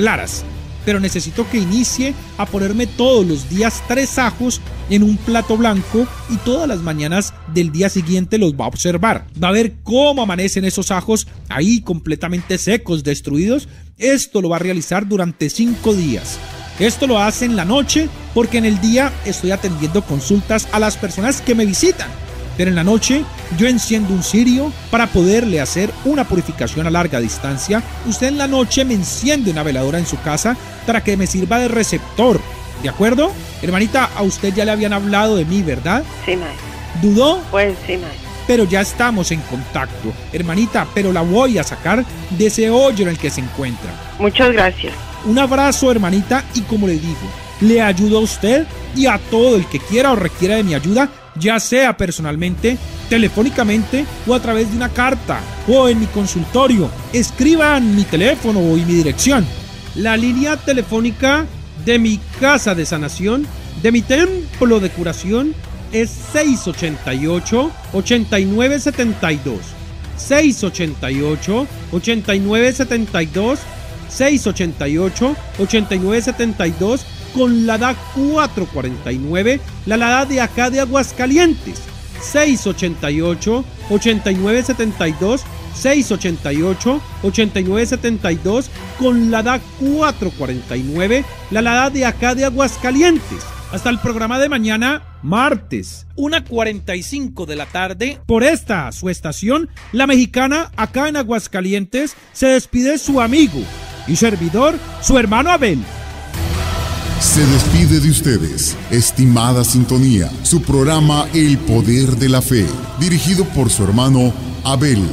claras. Pero necesito que inicie a ponerme todos los días tres ajos en un plato blanco y todas las mañanas del día siguiente los va a observar. Va a ver cómo amanecen esos ajos ahí completamente secos, destruidos. Esto lo va a realizar durante cinco días. Esto lo hace en la noche porque en el día estoy atendiendo consultas a las personas que me visitan. Pero en la noche yo enciendo un cirio para poderle hacer una purificación a larga distancia. Usted en la noche me enciende una veladora en su casa para que me sirva de receptor. ¿De acuerdo? Hermanita, a usted ya le habían hablado de mí, ¿verdad? Sí, maestro. ¿Dudó? Pues sí, maestro. Pero ya estamos en contacto. Hermanita, pero la voy a sacar de ese hoyo en el que se encuentra. Muchas gracias. Un abrazo, hermanita, y como le digo, le ayudo a usted y a todo el que quiera o requiera de mi ayuda, ya sea personalmente, telefónicamente o a través de una carta o en mi consultorio. Escriban mi teléfono y mi dirección. La línea telefónica de mi casa de sanación, de mi templo de curación, es 688 8972. 688 8972 688-8972 con la DA 449, la LADA de acá de Aguascalientes. 688-8972, 688-8972 con la DA 449, la LADA de acá de Aguascalientes. Hasta el programa de mañana, martes, 1.45 de la tarde, por esta, su estación, La Mexicana, acá en Aguascalientes, se despide su amigo, y servidor, su hermano Abel. Se despide de ustedes, estimada sintonía, su programa El Poder de la Fe, dirigido por su hermano Abel.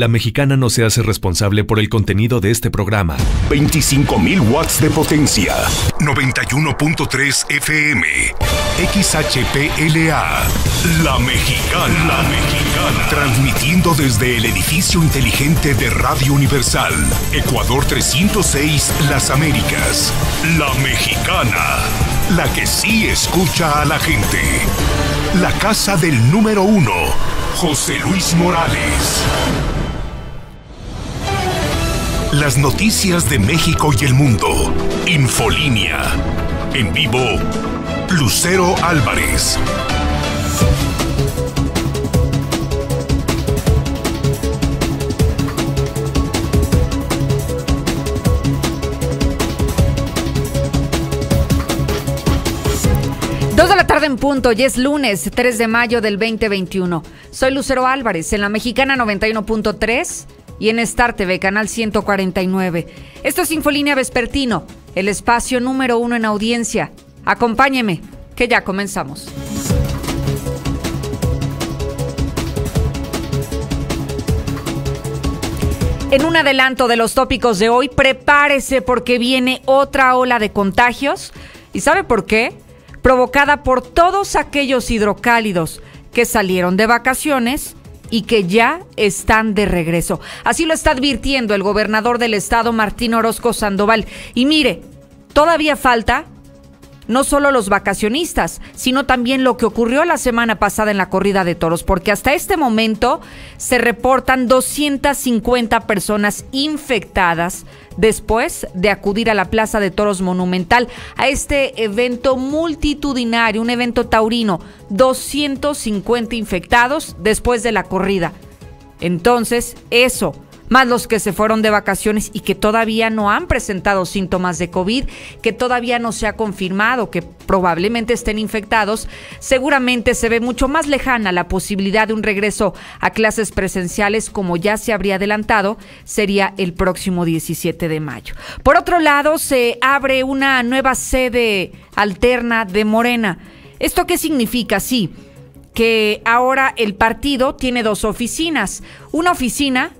La mexicana no se hace responsable por el contenido de este programa. 25.000 watts de potencia. 91.3 FM. XHPLA. La mexicana. La mexicana. Transmitiendo desde el edificio inteligente de Radio Universal. Ecuador 306, Las Américas. La mexicana. La que sí escucha a la gente. La casa del número uno. José Luis Morales. Las noticias de México y el mundo. Infolínea. En vivo, Lucero Álvarez. Dos de la tarde en punto, y es lunes 3 de mayo del 2021. Soy Lucero Álvarez en la Mexicana 91.3 y en Star TV, canal 149. Esto es Infolínea Vespertino, el espacio número uno en audiencia. Acompáñeme, que ya comenzamos. En un adelanto de los tópicos de hoy, prepárese porque viene otra ola de contagios. ¿Y sabe por qué? Provocada por todos aquellos hidrocálidos que salieron de vacaciones y que ya están de regreso. Así lo está advirtiendo el gobernador del estado, Martín Orozco Sandoval. Y mire, todavía falta no solo los vacacionistas, sino también lo que ocurrió la semana pasada en la corrida de toros, porque hasta este momento se reportan 250 personas infectadas después de acudir a la Plaza de Toros Monumental a este evento multitudinario, un evento taurino, 250 infectados después de la corrida. Entonces, eso más los que se fueron de vacaciones y que todavía no han presentado síntomas de COVID, que todavía no se ha confirmado que probablemente estén infectados, seguramente se ve mucho más lejana la posibilidad de un regreso a clases presenciales como ya se habría adelantado, sería el próximo 17 de mayo. Por otro lado, se abre una nueva sede alterna de Morena. ¿Esto qué significa? Sí que ahora el partido tiene dos oficinas. Una oficina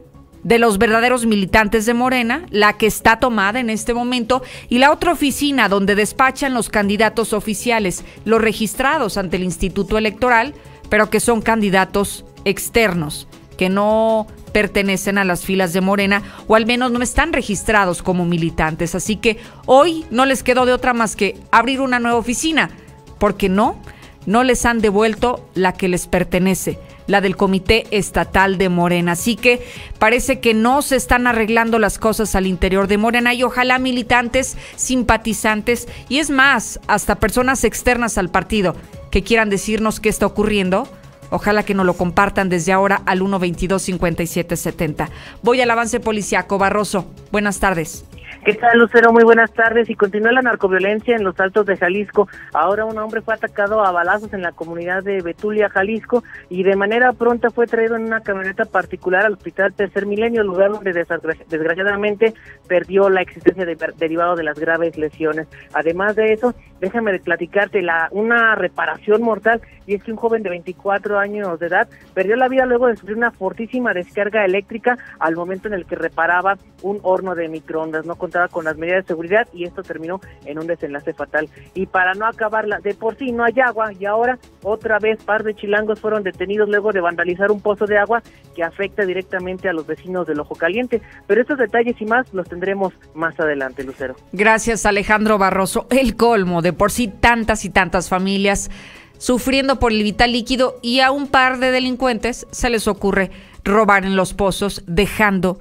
de los verdaderos militantes de Morena, la que está tomada en este momento, y la otra oficina donde despachan los candidatos oficiales, los registrados ante el Instituto Electoral, pero que son candidatos externos, que no pertenecen a las filas de Morena o al menos no están registrados como militantes. Así que hoy no les quedó de otra más que abrir una nueva oficina, porque no, no les han devuelto la que les pertenece, la del Comité Estatal de Morena. Así que parece que no se están arreglando las cosas al interior de Morena y ojalá militantes, simpatizantes y es más, hasta personas externas al partido que quieran decirnos qué está ocurriendo. Ojalá que nos lo compartan desde ahora al 122 5770. Voy al avance policiaco. Barroso, buenas tardes. ¿Qué tal, Lucero? Muy buenas tardes. Y continúa la narcoviolencia en los altos de Jalisco. Ahora un hombre fue atacado a balazos en la comunidad de Betulia, Jalisco, y de manera pronta fue traído en una camioneta particular al Hospital Tercer Milenio, lugar donde desgraciadamente perdió la existencia de, derivado de las graves lesiones. Además de eso, déjame platicarte la, una reparación mortal, y es que un joven de 24 años de edad perdió la vida luego de sufrir una fortísima descarga eléctrica al momento en el que reparaba un horno de microondas. No contaba con las medidas de seguridad y esto terminó en un desenlace fatal. Y para no acabarla, de por sí no hay agua y ahora otra vez par de chilangos fueron detenidos luego de vandalizar un pozo de agua que afecta directamente a los vecinos del Ojo Caliente. Pero estos detalles y más los tendremos más adelante, Lucero. Gracias, Alejandro Barroso. El colmo, de por sí tantas y tantas familias sufriendo por el vital líquido y a un par de delincuentes se les ocurre robar en los pozos dejando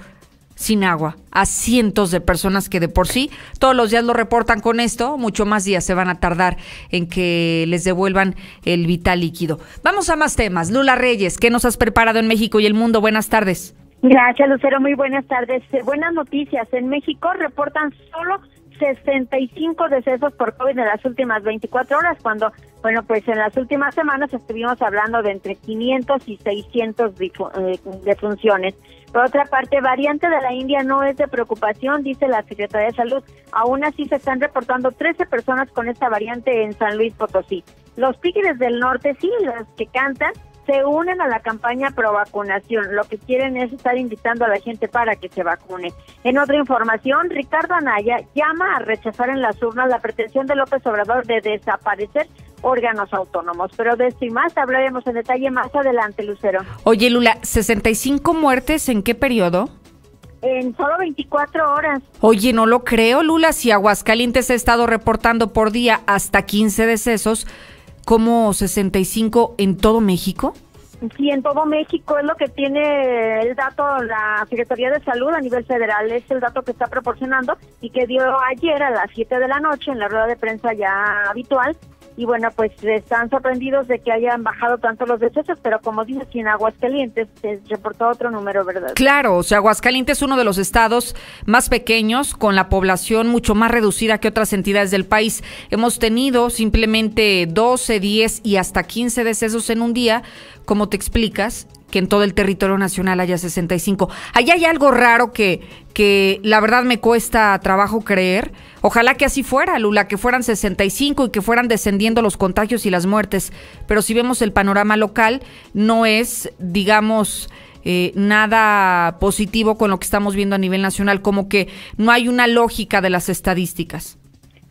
sin agua a cientos de personas que de por sí todos los días lo reportan con esto, mucho más días se van a tardar en que les devuelvan el vital líquido. Vamos a más temas. Lula Reyes, ¿qué nos has preparado en México y el mundo? Buenas tardes. Gracias, Lucero. Muy buenas tardes. Eh, buenas noticias. En México reportan solo 65 decesos por COVID en las últimas 24 horas, cuando, bueno, pues en las últimas semanas estuvimos hablando de entre 500 y 600 eh, defunciones. Por otra parte, variante de la India no es de preocupación, dice la Secretaría de Salud. Aún así se están reportando 13 personas con esta variante en San Luis Potosí. Los tigres del norte, sí, los que cantan, se unen a la campaña pro vacunación. Lo que quieren es estar invitando a la gente para que se vacune. En otra información, Ricardo Anaya llama a rechazar en las urnas la pretensión de López Obrador de desaparecer órganos autónomos. Pero de esto y más hablaremos en detalle más adelante, Lucero. Oye, Lula, ¿65 muertes en qué periodo? En solo 24 horas. Oye, no lo creo, Lula. Si Aguascalientes ha estado reportando por día hasta 15 decesos, como 65 en todo México? Sí, en todo México es lo que tiene el dato la Secretaría de Salud a nivel federal, es el dato que está proporcionando y que dio ayer a las 7 de la noche en la rueda de prensa ya habitual y bueno, pues están sorprendidos de que hayan bajado tanto los decesos, pero como dices, en Aguascalientes se reportó otro número, ¿verdad? Claro, o sea, Aguascalientes es uno de los estados más pequeños, con la población mucho más reducida que otras entidades del país. Hemos tenido simplemente 12, 10 y hasta 15 decesos en un día, como te explicas, que en todo el territorio nacional haya 65. Allá hay algo raro que, que la verdad me cuesta trabajo creer. Ojalá que así fuera, Lula, que fueran 65 y que fueran descendiendo los contagios y las muertes. Pero si vemos el panorama local, no es, digamos, eh, nada positivo con lo que estamos viendo a nivel nacional, como que no hay una lógica de las estadísticas.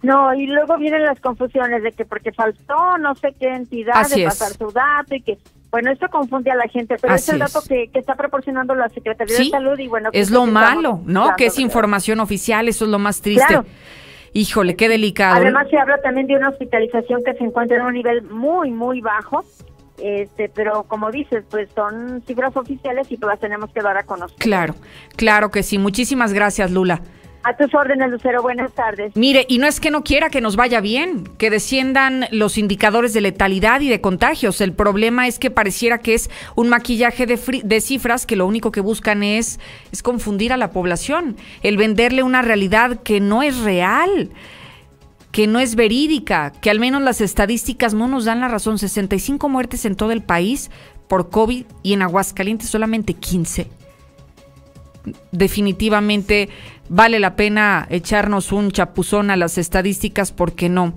No, y luego vienen las confusiones de que porque faltó no sé qué entidad de pasar su dato y que bueno, esto confunde a la gente, pero es el dato que, está proporcionando la Secretaría de Salud y bueno... Es lo malo, ¿no? Que es información oficial, eso es lo más triste. Híjole, qué delicado. Además se habla también de una hospitalización que se encuentra en un nivel muy, muy bajo. Este, pero como dices, pues son cifras oficiales y todas las tenemos que dar a conocer. Claro, claro que sí. Muchísimas gracias, Lula. A tus órdenes, Lucero. Buenas tardes. Mire, y no es que no quiera que nos vaya bien, que desciendan los indicadores de letalidad y de contagios. El problema es que pareciera que es un maquillaje de, de cifras que lo único que buscan es, es confundir a la población, el venderle una realidad que no es real que no es verídica, que al menos las estadísticas no nos dan la razón. 65 muertes en todo el país por COVID y en Aguascalientes solamente 15 definitivamente vale la pena echarnos un chapuzón a las estadísticas porque no.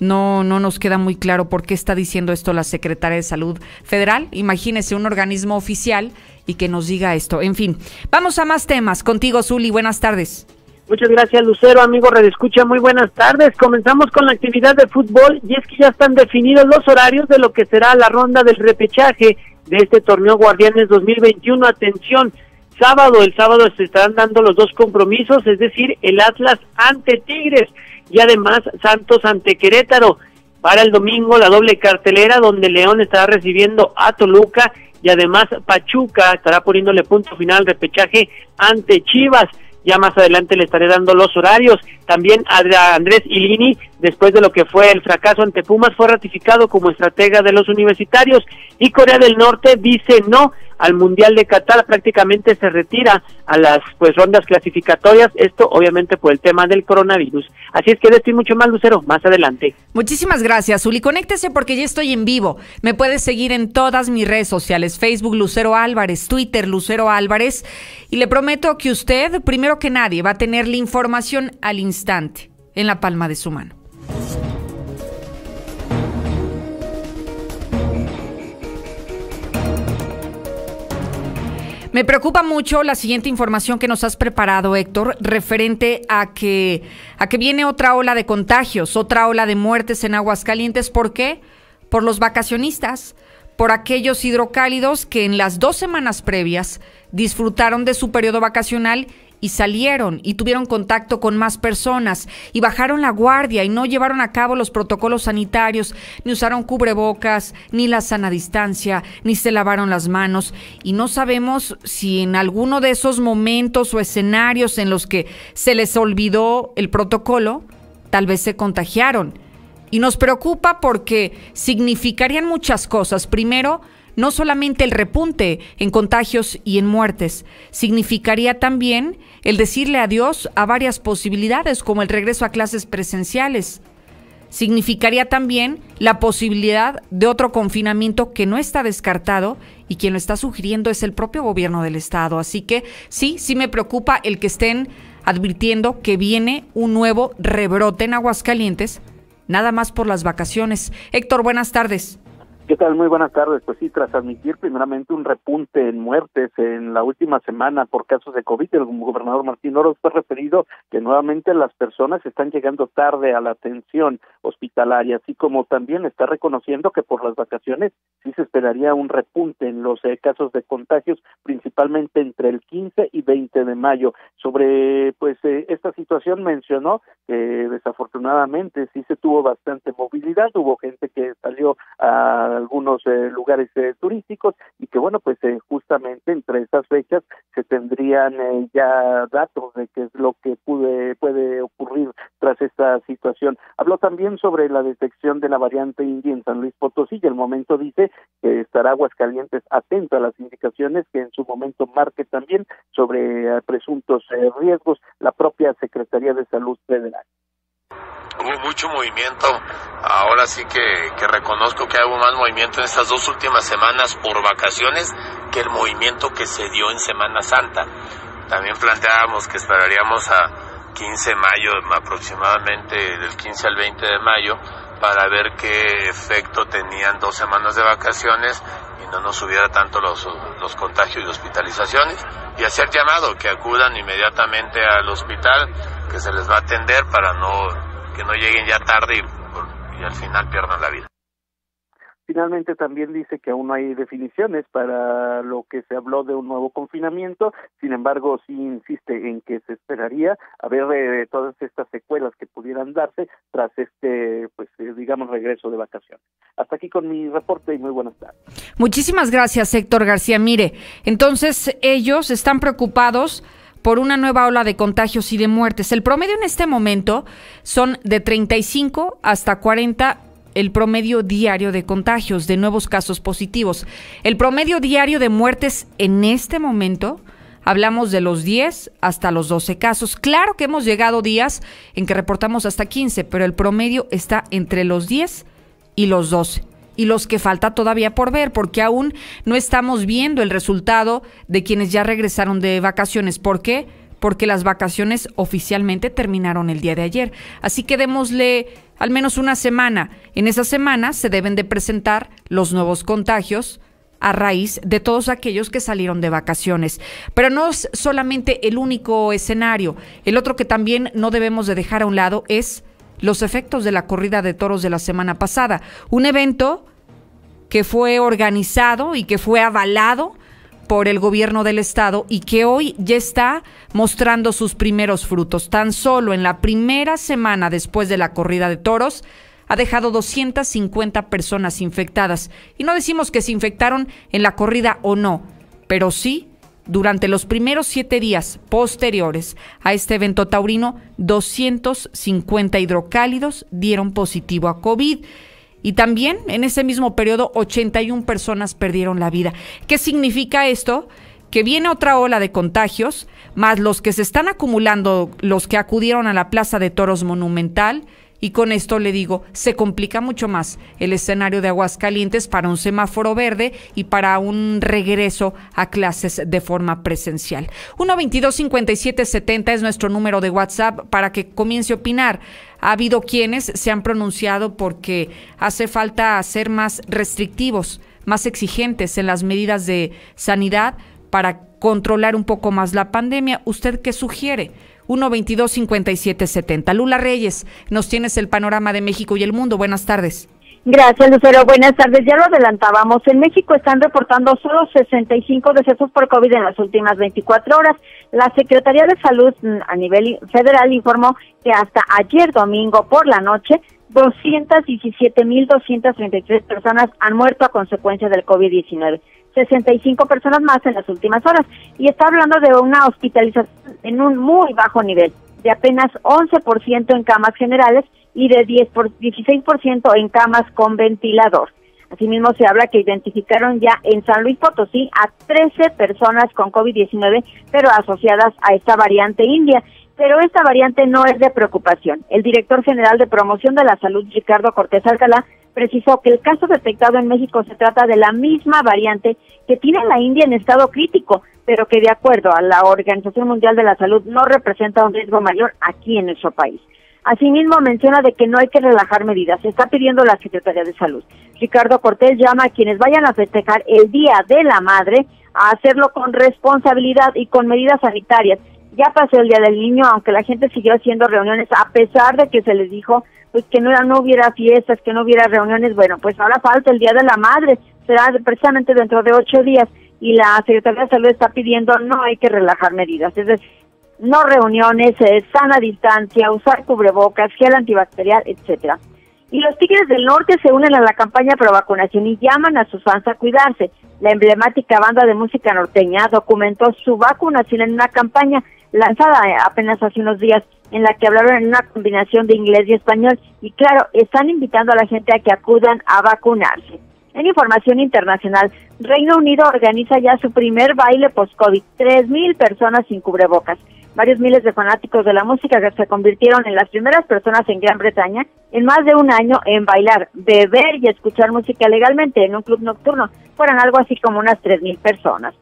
No, no nos queda muy claro por qué está diciendo esto la Secretaria de Salud Federal. Imagínese un organismo oficial y que nos diga esto. En fin, vamos a más temas. Contigo, Zuli, buenas tardes. Muchas gracias, Lucero, amigo Redescucha. Muy buenas tardes. Comenzamos con la actividad de fútbol y es que ya están definidos los horarios de lo que será la ronda del repechaje de este torneo Guardianes 2021. Atención, sábado. El sábado se estarán dando los dos compromisos, es decir, el Atlas ante Tigres y además Santos ante Querétaro. para el domingo la doble cartelera donde León estará recibiendo a Toluca y además Pachuca estará poniéndole punto final al repechaje ante Chivas. Ya más adelante le estaré dando los horarios. También Andrés Ilini, después de lo que fue el fracaso ante Pumas, fue ratificado como estratega de los universitarios. Y Corea del Norte dice no al Mundial de Qatar, prácticamente se retira a las pues rondas clasificatorias. Esto obviamente por el tema del coronavirus. Así es que de esto y mucho más, Lucero, más adelante. Muchísimas gracias, Uli. Conéctese porque ya estoy en vivo. Me puedes seguir en todas mis redes sociales, Facebook Lucero Álvarez, Twitter Lucero Álvarez. Y le prometo que usted, primero que nadie, va a tener la información al instante, en la palma de su mano. Me preocupa mucho la siguiente información que nos has preparado, Héctor, referente a que, a que viene otra ola de contagios, otra ola de muertes en Aguascalientes. ¿Por qué? Por los vacacionistas, por aquellos hidrocálidos que en las dos semanas previas disfrutaron de su periodo vacacional y salieron y tuvieron contacto con más personas y bajaron la guardia y no llevaron a cabo los protocolos sanitarios, ni usaron cubrebocas, ni la sana distancia, ni se lavaron las manos y no sabemos si en alguno de esos momentos o escenarios en los que se les olvidó el protocolo, tal vez se contagiaron. Y nos preocupa porque significarían muchas cosas. Primero, no solamente el repunte en contagios y en muertes, significaría también el decirle adiós a varias posibilidades como el regreso a clases presenciales. Significaría también la posibilidad de otro confinamiento que no está descartado y quien lo está sugiriendo es el propio gobierno del estado. Así que sí, sí me preocupa el que estén advirtiendo que viene un nuevo rebrote en Aguascalientes, nada más por las vacaciones. Héctor, buenas tardes. ¿Qué tal? Muy buenas tardes. Pues sí, tras admitir primeramente un repunte en muertes en la última semana por casos de COVID, el gobernador Martín Oro fue referido que nuevamente las personas están llegando tarde a la atención hospitalaria, así como también está reconociendo que por las vacaciones sí se esperaría un repunte en los eh, casos de contagios, principalmente entre el 15 y 20 de mayo. Sobre pues eh, esta situación mencionó que desafortunadamente sí se tuvo bastante movilidad, hubo gente que salió a algunos eh, lugares eh, turísticos y que bueno pues eh, justamente entre esas fechas se tendrían ya datos de qué es lo que pude, puede ocurrir tras esta situación. Habló también sobre la detección de la variante india en San Luis Potosí y el momento dice que estará Aguascalientes atento a las indicaciones que en su momento marque también sobre presuntos riesgos la propia Secretaría de Salud Federal hubo mucho movimiento. Ahora sí que, reconozco que hubo más movimiento en estas dos últimas semanas por vacaciones que el movimiento que se dio en Semana Santa. También planteábamos que esperaríamos a 15 de mayo aproximadamente, del 15 al 20 de mayo, para ver qué efecto tenían dos semanas de vacaciones no nos subiera tanto los, los contagios y hospitalizaciones. Y hacer llamado que acudan inmediatamente al hospital, que se les va a atender para no que no lleguen ya tarde y, al final pierdan la vida. Finalmente también dice que aún no hay definiciones para lo que se habló de un nuevo confinamiento, sin embargo sí insiste en que se esperaría a ver eh, todas estas secuelas que pudieran darse tras este, pues eh, digamos, regreso de vacaciones. Hasta aquí con mi reporte y muy buenas tardes. Muchísimas gracias, Héctor García. Mire, entonces ellos están preocupados por una nueva ola de contagios y de muertes. El promedio en este momento son de 35 hasta 40 el promedio diario de contagios, de nuevos casos positivos. El promedio diario de muertes en este momento, hablamos de los 10 hasta los 12 casos. Claro que hemos llegado días en que reportamos hasta 15, pero el promedio está entre los 10 y los 12 y los que falta todavía por ver, porque aún no estamos viendo el resultado de quienes ya regresaron de vacaciones. ¿Por qué? Porque las vacaciones oficialmente terminaron el día de ayer. Así que démosle al menos una semana. En esa semana se deben de presentar los nuevos contagios a raíz de todos aquellos que salieron de vacaciones. Pero no es solamente el único escenario. El otro que también no debemos de dejar a un lado es los efectos de la corrida de toros de la semana pasada. Un evento que fue organizado y que fue avalado por el gobierno del estado y que hoy ya está mostrando sus primeros frutos. Tan solo en la primera semana después de la corrida de toros, ha dejado 250 personas infectadas. Y no decimos que se infectaron en la corrida o no, pero sí durante los primeros siete días posteriores a este evento taurino, 250 hidrocálidos dieron positivo a COVID. Y también en ese mismo periodo 81 personas perdieron la vida. ¿Qué significa esto? Que viene otra ola de contagios, más los que se están acumulando, los que acudieron a la Plaza de Toros Monumental, y con esto le digo, se complica mucho más el escenario de Aguascalientes para un semáforo verde y para un regreso a clases de forma presencial. 122-5770 es nuestro número de WhatsApp para que comience a opinar. Ha habido quienes se han pronunciado porque hace falta ser más restrictivos, más exigentes en las medidas de sanidad para controlar un poco más la pandemia. ¿Usted qué sugiere? 122-5770. Lula Reyes, nos tienes el panorama de México y el mundo. Buenas tardes. Gracias, Lucero. Buenas tardes. Ya lo adelantábamos. En México están reportando solo 65 decesos por COVID en las últimas 24 horas. La Secretaría de Salud mm, a nivel federal informó que hasta ayer domingo por la noche 217.233 personas han muerto a consecuencia del COVID-19. 65 personas más en las últimas horas. Y está hablando de una hospitalización en un muy bajo nivel, de apenas 11% en camas generales y de 10 por 16% en camas con ventilador. Asimismo, se habla que identificaron ya en San Luis Potosí a 13 personas con COVID-19, pero asociadas a esta variante india. Pero esta variante no es de preocupación. El director general de promoción de la salud, Ricardo Cortés Alcalá, precisó que el caso detectado en México se trata de la misma variante que tiene la India en estado crítico, pero que de acuerdo a la Organización Mundial de la Salud no representa un riesgo mayor aquí en nuestro país. Asimismo, menciona de que no hay que relajar medidas. Se está pidiendo la Secretaría de Salud. Ricardo Cortés llama a quienes vayan a festejar el Día de la Madre a hacerlo con responsabilidad y con medidas sanitarias. Ya pasó el Día del Niño, aunque la gente siguió haciendo reuniones a pesar de que se les dijo pues que no, no hubiera fiestas, que no hubiera reuniones. Bueno, pues ahora falta el Día de la Madre. Será precisamente dentro de ocho días y la Secretaría de Salud está pidiendo no hay que relajar medidas. Es decir, no reuniones, eh, sana distancia, usar cubrebocas, gel antibacterial, etcétera. Y los Tigres del Norte se unen a la campaña pro vacunación y llaman a sus fans a cuidarse. La emblemática banda de música norteña documentó su vacunación en una campaña lanzada apenas hace unos días en la que hablaron en una combinación de inglés y español y claro, están invitando a la gente a que acudan a vacunarse. En información internacional, Reino Unido organiza ya su primer baile post-COVID, 3.000 personas sin cubrebocas varios miles de fanáticos de la música que se convirtieron en las primeras personas en Gran Bretaña en más de un año en bailar, beber y escuchar música legalmente en un club nocturno. Fueron algo así como unas 3.000 personas.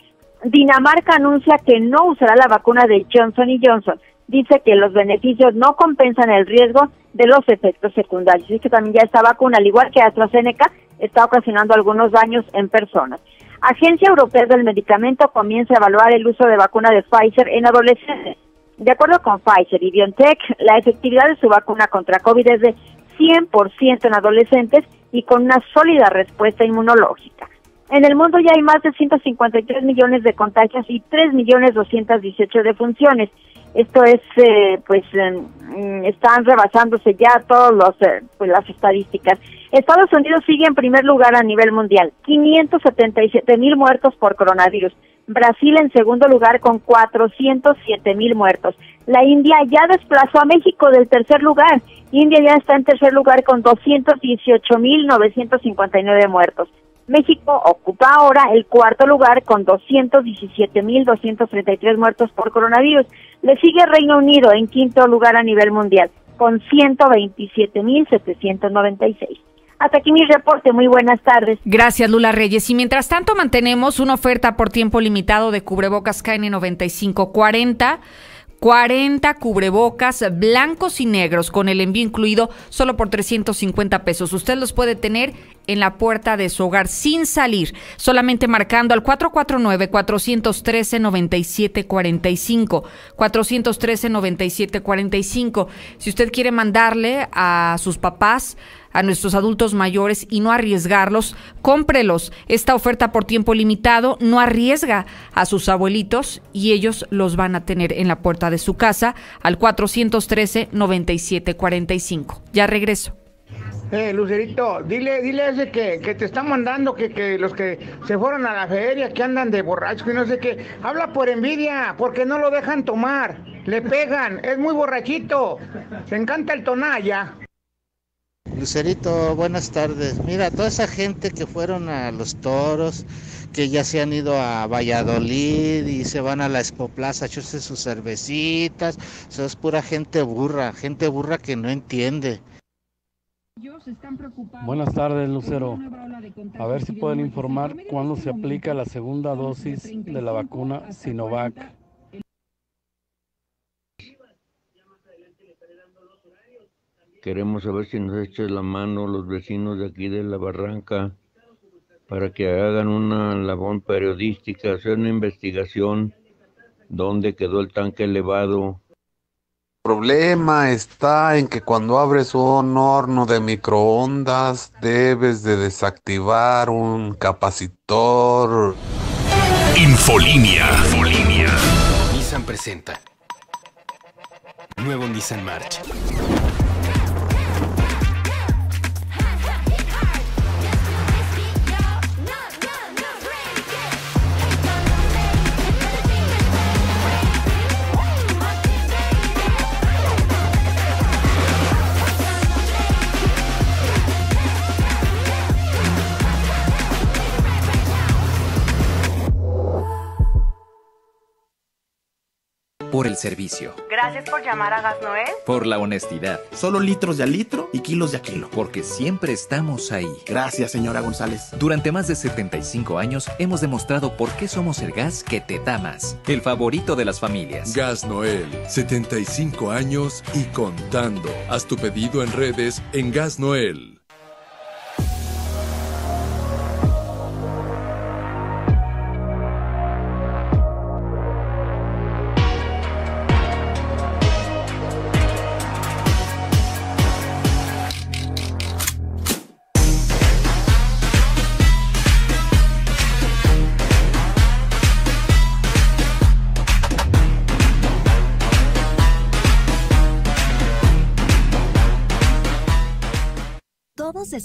Dinamarca anuncia que no usará la vacuna de Johnson Johnson. Dice que los beneficios no compensan el riesgo de los efectos secundarios. Y que también ya esta vacuna, al igual que AstraZeneca, está ocasionando algunos daños en personas. Agencia Europea del Medicamento comienza a evaluar el uso de vacuna de Pfizer en adolescentes. De acuerdo con Pfizer y BioNTech, la efectividad de su vacuna contra COVID es de 100% en adolescentes y con una sólida respuesta inmunológica. En el mundo ya hay más de 153 millones de contagios y 3 millones 218 defunciones. Esto es, eh, pues, mm, están rebasándose ya todas eh, pues, las estadísticas. Estados Unidos sigue en primer lugar a nivel mundial, 577 mil muertos por coronavirus. Brasil en segundo lugar con 407 mil muertos. La India ya desplazó a México del tercer lugar. India ya está en tercer lugar con 218 mil 959 muertos. México ocupa ahora el cuarto lugar con 217.233 muertos por coronavirus. Le sigue Reino Unido en quinto lugar a nivel mundial con 127.796. Hasta aquí mi reporte. Muy buenas tardes. Gracias, Lula Reyes. Y mientras tanto, mantenemos una oferta por tiempo limitado de cubrebocas KN9540 40 cubrebocas blancos y negros con el envío incluido solo por 350 pesos. Usted los puede tener en la puerta de su hogar sin salir, solamente marcando al 449-413-9745. 413-9745. Si usted quiere mandarle a sus papás, a nuestros adultos mayores y no arriesgarlos, cómprelos. Esta oferta por tiempo limitado no arriesga a sus abuelitos y ellos los van a tener en la puerta de su casa al 413-9745. Ya regreso. Eh, Lucerito, dile, dile a ese que, que te está mandando, que, que los que se fueron a la feria, que andan de borrachos, que no sé qué, habla por envidia, porque no lo dejan tomar, le pegan, es muy borrachito, se encanta el tonalla. Lucerito, buenas tardes. Mira, toda esa gente que fueron a los toros, que ya se han ido a Valladolid y se van a la Expoplaza a echarse sus cervecitas, eso es pura gente burra, gente burra que no entiende. Buenas tardes, Lucero. A ver si pueden informar cuándo se aplica la segunda dosis de la vacuna Sinovac. Queremos saber si nos echas la mano los vecinos de aquí de la barranca para que hagan una labor periodística, hacer una investigación dónde quedó el tanque elevado. El problema está en que cuando abres un horno de microondas debes de desactivar un capacitor. Infolinia. Infolinia. Nissan presenta. Nuevo Nissan March. El servicio. Gracias por llamar a Gas Noel. Por la honestidad. Solo litros de a litro y kilos de a kilo. Porque siempre estamos ahí. Gracias, señora González. Durante más de 75 años hemos demostrado por qué somos el gas que te da más. El favorito de las familias. Gas Noel. 75 años y contando. Haz tu pedido en redes en Gas Noel.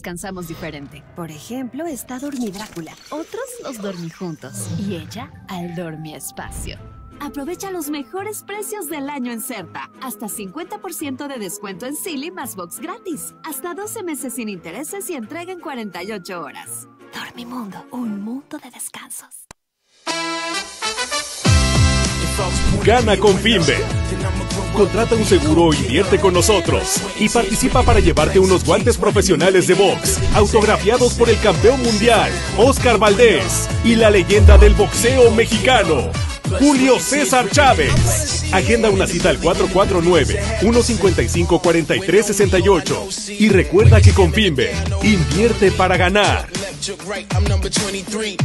Descansamos diferente. Por ejemplo, está Dormi Drácula. Otros los dormí juntos. Y ella al Dormi Espacio. Aprovecha los mejores precios del año en Certa. Hasta 50% de descuento en Silly más box gratis. Hasta 12 meses sin intereses y entrega en 48 horas. Dormimundo, un mundo de descansos. Gana con Finbe. Contrata un seguro o invierte con nosotros y participa para llevarte unos guantes profesionales de box, autografiados por el campeón mundial, Oscar Valdés, y la leyenda del boxeo mexicano, Julio César Chávez. Agenda una cita al 449-155-4368. Y recuerda que con Finbe, invierte para ganar.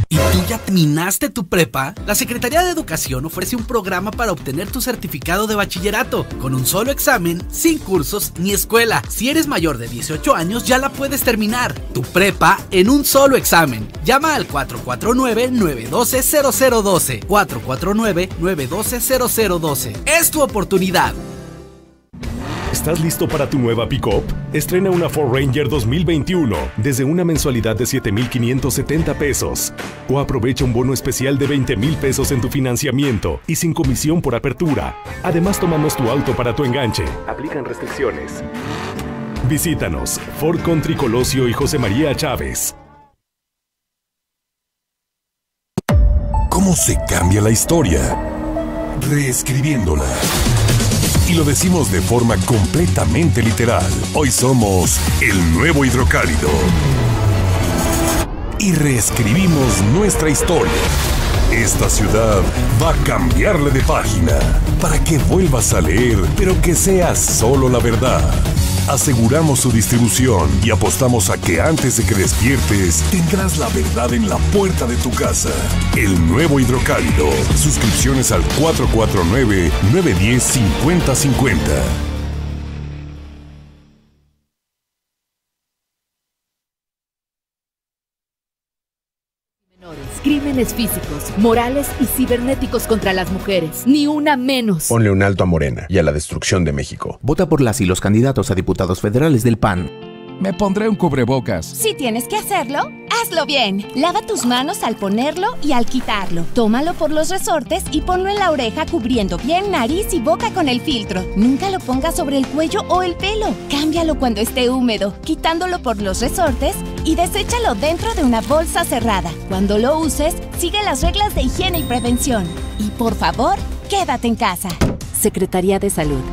¿Y tú ya terminaste tu prepa? La Secretaría de Educación ofrece un programa para obtener tu certificado de bachillerato, con un solo examen, sin cursos ni escuela. Si eres mayor de 18 años, ya la puedes terminar. Tu prepa en un solo examen. Llama al 449-912-0012. 449-912-0012. Es tu oportunidad. ¿Estás listo para tu nueva pickup? Estrena una Ford Ranger 2021 desde una mensualidad de 7,570 pesos. O aprovecha un bono especial de 20 mil pesos en tu financiamiento y sin comisión por apertura. Además, tomamos tu auto para tu enganche. Aplican restricciones. Visítanos, Ford Country Colosio y José María Chávez. ¿Cómo se cambia la historia? Reescribiéndola. Y lo decimos de forma completamente literal. Hoy somos el nuevo hidrocálido. Y reescribimos nuestra historia. Esta ciudad va a cambiarle de página para que vuelvas a leer, pero que sea solo la verdad. Aseguramos su distribución y apostamos a que antes de que despiertes tendrás la verdad en la puerta de tu casa. El nuevo hidrocálido. Suscripciones al 449-910-5050. Crímenes físicos, morales y cibernéticos contra las mujeres. Ni una menos. Ponle un alto a Morena y a la destrucción de México. Vota por las y los candidatos a diputados federales del PAN. Me pondré un cubrebocas. Si tienes que hacerlo, hazlo bien. Lava tus manos al ponerlo y al quitarlo. Tómalo por los resortes y ponlo en la oreja cubriendo bien nariz y boca con el filtro. Nunca lo pongas sobre el cuello o el pelo. Cámbialo cuando esté húmedo, quitándolo por los resortes y deséchalo dentro de una bolsa cerrada. Cuando lo uses, sigue las reglas de higiene y prevención. Y por favor, quédate en casa. Secretaría de Salud.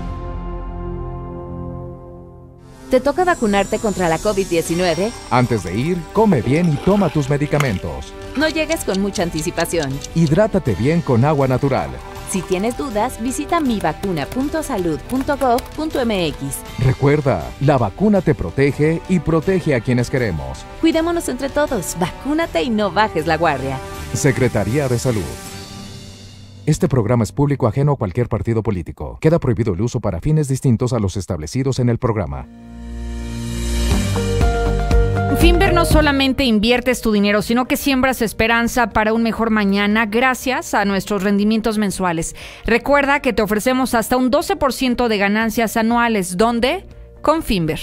¿Te toca vacunarte contra la COVID-19? Antes de ir, come bien y toma tus medicamentos. No llegues con mucha anticipación. Hidrátate bien con agua natural. Si tienes dudas, visita mivacuna.salud.gov.mx. Recuerda, la vacuna te protege y protege a quienes queremos. Cuidémonos entre todos, vacúnate y no bajes la guardia. Secretaría de Salud. Este programa es público ajeno a cualquier partido político. Queda prohibido el uso para fines distintos a los establecidos en el programa. Finver no solamente inviertes tu dinero, sino que siembras esperanza para un mejor mañana gracias a nuestros rendimientos mensuales. Recuerda que te ofrecemos hasta un 12% de ganancias anuales. ¿Dónde? Con Finver.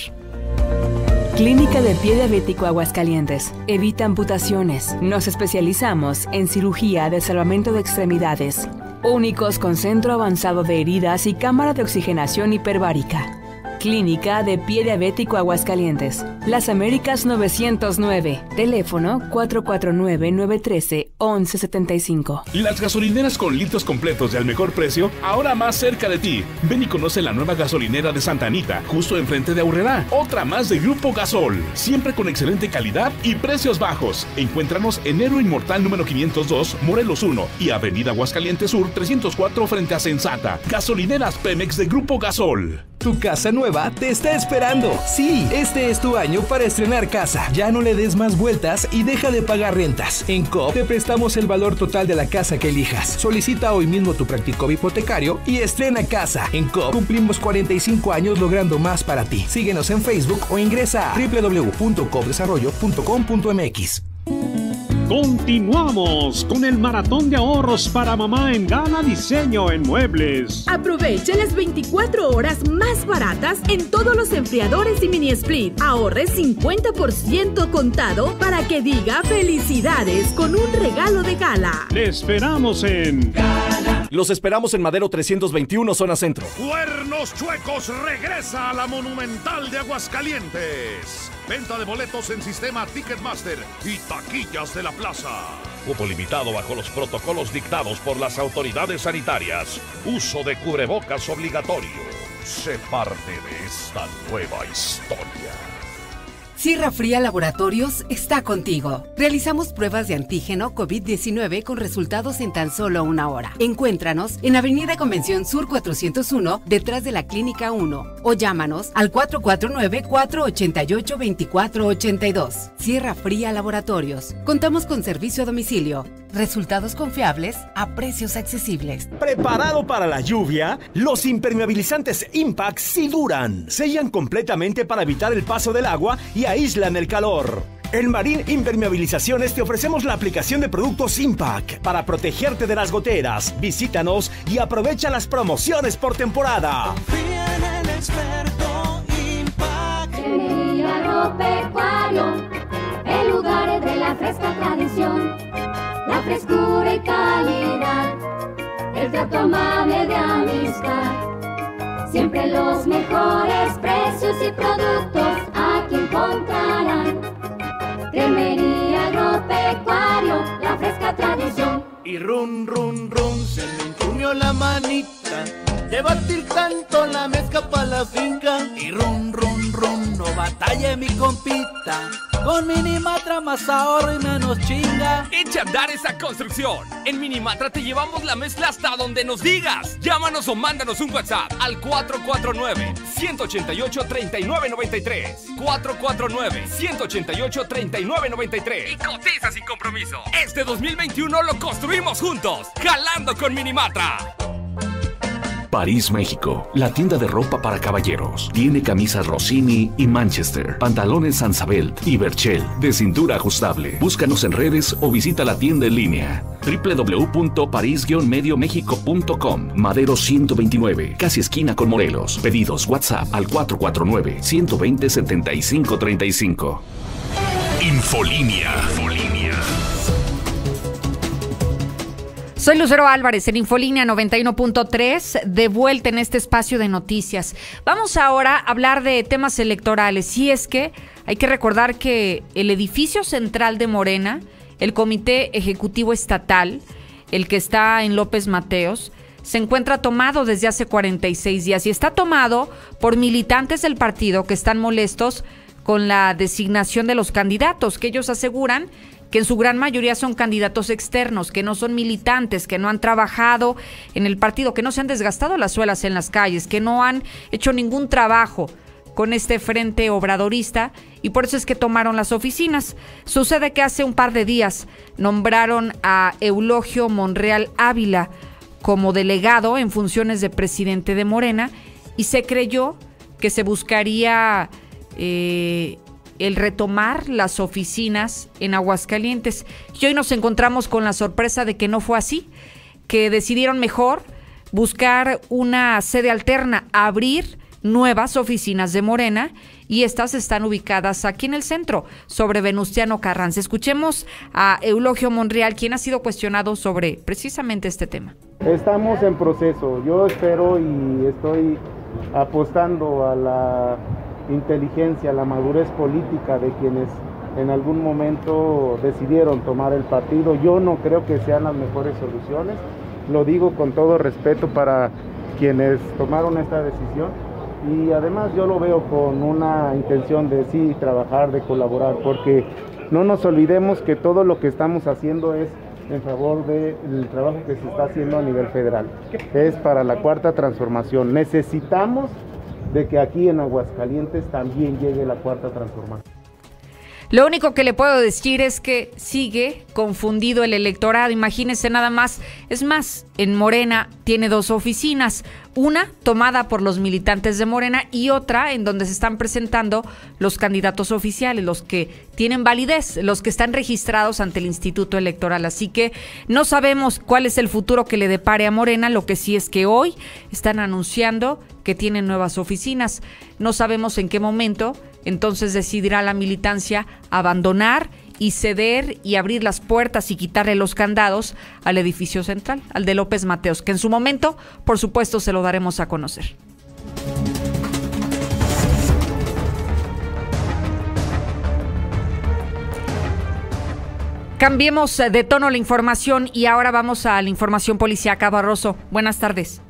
Clínica de Pie Diabético Aguascalientes. Evita amputaciones. Nos especializamos en cirugía de salvamento de extremidades. Únicos con centro avanzado de heridas y cámara de oxigenación hiperbárica. Clínica de Pie Diabético Aguascalientes. Las Américas 909. Teléfono 449-913-1175. Las gasolineras con litros completos y al mejor precio, ahora más cerca de ti. Ven y conoce la nueva gasolinera de Santa Anita, justo enfrente de Aurrera. Otra más de Grupo Gasol. Siempre con excelente calidad y precios bajos. Encuéntranos en Héroe Inmortal número 502, Morelos 1 y Avenida Aguascalientes Sur 304 frente a Sensata. Gasolineras Pemex de Grupo Gasol. Tu casa nueva te está esperando. Sí, este es tu año para estrenar casa. Ya no le des más vueltas y deja de pagar rentas. En COP te prestamos el valor total de la casa que elijas. Solicita hoy mismo tu práctico hipotecario y estrena casa. En COP cumplimos 45 años logrando más para ti. Síguenos en Facebook o ingresa a www.copdesarrollo.com.mx. Continuamos con el maratón de ahorros para mamá en Gana Diseño en Muebles. Aprovecha las 24 horas más baratas en todos los enfriadores y mini split. Ahorre 50% contado para que diga felicidades con un regalo de gala. Le esperamos en Gala. Los esperamos en Madero 321, zona centro. Cuernos Chuecos regresa a la Monumental de Aguascalientes. Venta de boletos en sistema Ticketmaster y taquillas de la plaza. Cupo limitado bajo los protocolos dictados por las autoridades sanitarias. Uso de cubrebocas obligatorio. Sé parte de esta nueva historia. Sierra Fría Laboratorios está contigo. Realizamos pruebas de antígeno COVID-19 con resultados en tan solo una hora. Encuéntranos en Avenida Convención Sur 401, detrás de la Clínica 1, o llámanos al 449-488-2482. Sierra Fría Laboratorios. Contamos con servicio a domicilio. Resultados confiables a precios accesibles. ¿Preparado para la lluvia? Los impermeabilizantes Impact sí duran. Sellan completamente para evitar el paso del agua y aíslan el calor. En Marín Impermeabilizaciones te ofrecemos la aplicación de productos Impact para protegerte de las goteras. Visítanos y aprovecha las promociones por temporada. Confía en el experto Impact. Agropecuario, el lugar de la fresca tradición, frescura y calidad, el trato amable de amistad. Siempre los mejores precios y productos aquí encontrarán. Cremería Agropecuario, la fresca tradición. Y run, run, run, se me entumió la manita. De batir tanto la mezcla pa' la finca. Y run, run, run, no batalle mi compita. Con Minimatra más ahorro y menos chinga. Echa a andar esa construcción. En Minimatra te llevamos la mezcla hasta donde nos digas. Llámanos o mándanos un WhatsApp al 449-188-3993. 449-188-3993. Y cotiza sin compromiso. Este 2021 lo construimos juntos. Jalando con Minimatra. París, México. La tienda de ropa para caballeros. Tiene camisas Rossini y Manchester, pantalones Sansabelt y Berchel, de cintura ajustable. Búscanos en redes o visita la tienda en línea www.paris-mediomexico.com Madero 129, casi esquina con Morelos. Pedidos WhatsApp al 449 120 7535. Infolinia. Soy Lucero Álvarez en Infolínea 91.3, de vuelta en este espacio de noticias. Vamos ahora a hablar de temas electorales. Y es que hay que recordar que el edificio central de Morena, el Comité Ejecutivo Estatal, el que está en López Mateos, se encuentra tomado desde hace 46 días y está tomado por militantes del partido que están molestos con la designación de los candidatos, que ellos aseguran que en su gran mayoría son candidatos externos, que no son militantes, que no han trabajado en el partido, que no se han desgastado las suelas en las calles, que no han hecho ningún trabajo con este frente obradorista y por eso es que tomaron las oficinas. Sucede que hace un par de días nombraron a Eulogio Monreal Ávila como delegado en funciones de presidente de Morena y se creyó que se buscaría eh, el retomar las oficinas en Aguascalientes. Y hoy nos encontramos con la sorpresa de que no fue así, que decidieron mejor buscar una sede alterna, abrir nuevas oficinas de Morena y estas están ubicadas aquí en el centro, sobre Venustiano Carranza. Escuchemos a Eulogio Monreal, quien ha sido cuestionado sobre precisamente este tema. Estamos en proceso, yo espero y estoy apostando a la inteligencia, la madurez política de quienes en algún momento decidieron tomar el partido. Yo no creo que sean las mejores soluciones, lo digo con todo respeto para quienes tomaron esta decisión y además yo lo veo con una intención de sí trabajar, de colaborar, porque no nos olvidemos que todo lo que estamos haciendo es en favor del trabajo que se está haciendo a nivel federal. Es para la cuarta transformación. Necesitamos de que aquí en Aguascalientes también llegue la cuarta transformación. Lo único que le puedo decir es que sigue confundido el electorado. Imagínense nada más. Es más, en Morena tiene dos oficinas. Una tomada por los militantes de Morena y otra en donde se están presentando los candidatos oficiales, los que tienen validez, los que están registrados ante el Instituto Electoral. Así que no sabemos cuál es el futuro que le depare a Morena. Lo que sí es que hoy están anunciando que tienen nuevas oficinas. No sabemos en qué momento entonces decidirá la militancia abandonar y ceder y abrir las puertas y quitarle los candados al edificio central, al de López Mateos, que en su momento, por supuesto, se lo daremos a conocer. Cambiemos de tono la información y ahora vamos a la información policíaca. Barroso, buenas tardes.